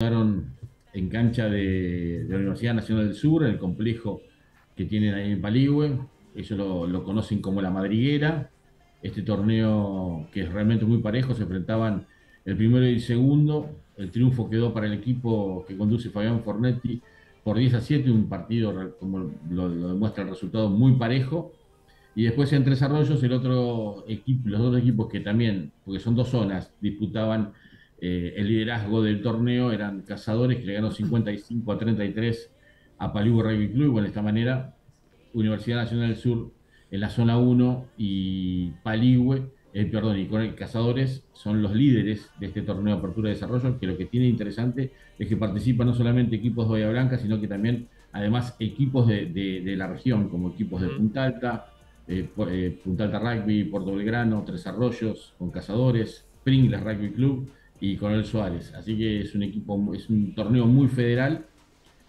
jugaron en cancha de, la Universidad Nacional del Sur, en el complejo que tienen ahí en Paligüe. Ellos lo, conocen como la Madriguera. Este torneo que es realmente muy parejo, se enfrentaban el primero y el segundo. El triunfo quedó para el equipo que conduce Fabián Fornetti por 10 a 7, un partido, como lo, demuestra el resultado, muy parejo. Y después en Tres Arroyos, el otro equipo, los otros equipos que también, porque son dos zonas, disputaban eh, el liderazgo del torneo eran Cazadores, que le ganó 55 a 33 a Paligüe Rugby Club. de esta manera, Universidad Nacional del Sur en la zona 1 y Paligüe, eh, perdón, y con el Cazadores son los líderes de este torneo de apertura de desarrollo, que lo que tiene interesante es que participan no solamente equipos de Bahía Blanca, sino que también, además, equipos de, la región, como equipos de Punta Alta, eh, Punta Alta Rugby, Puerto Belgrano, Tres Arroyos, con Cazadores, Pringles Rugby Club y Coronel Suárez. Así que es un equipo, es un torneo muy federal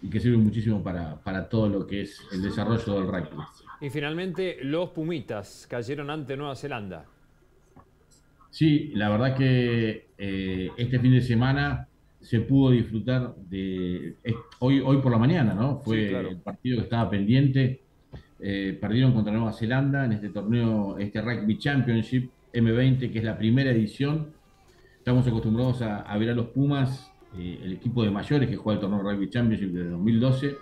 y que sirve muchísimo para, para todo lo que es el desarrollo del rugby. Y finalmente los Pumitas cayeron ante Nueva Zelanda. Sí, la verdad que eh, este fin de semana se pudo disfrutar de hoy, hoy por la mañana, ¿no? Fue el partido que estaba pendiente. Eh, perdieron contra Nueva Zelanda en este torneo, este Rugby Championship M20, que es la primera edición Estamos acostumbrados a, ver a los Pumas, eh, el equipo de mayores que juega el torneo Rugby Championship de 2012.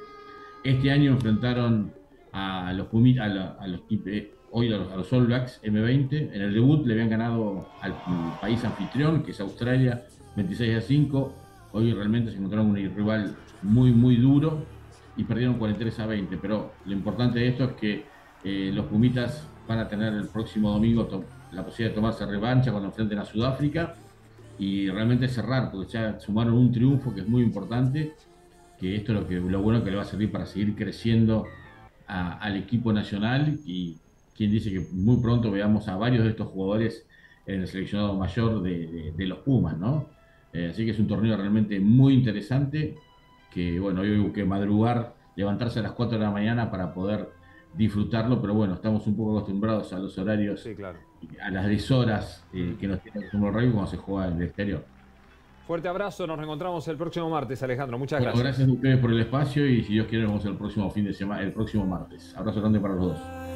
Este año enfrentaron a los Pumitas, a, los, eh, hoy a los, All Blacks M20. En el debut le habían ganado al país anfitrión, que es Australia, 26 a 5. Hoy realmente se encontraron un rival muy, muy duro y perdieron 43 a 20. Pero lo importante de esto es que eh, los Pumitas van a tener el próximo domingo la posibilidad de tomarse revancha cuando enfrenten a Sudáfrica y realmente cerrar, porque ya sumaron un triunfo que es muy importante, que esto es lo, que, lo bueno que le va a servir para seguir creciendo al equipo nacional y quien dice que muy pronto veamos a varios de estos jugadores en el seleccionado mayor de, los Pumas, ¿no? Eh, así que es un torneo realmente muy interesante, que bueno, hoy hubo que madrugar, levantarse a las 4 de la mañana para poder disfrutarlo, pero bueno, estamos un poco acostumbrados a los horarios, a las 10 horas eh, que nos tiene el rugby cuando se juega en el exterior. Fuerte abrazo, nos reencontramos el próximo martes, Alejandro. Muchas gracias. Gracias a ustedes por el espacio y si Dios quiere, nos vemos el próximo fin de semana, el próximo martes. Abrazo grande para los dos.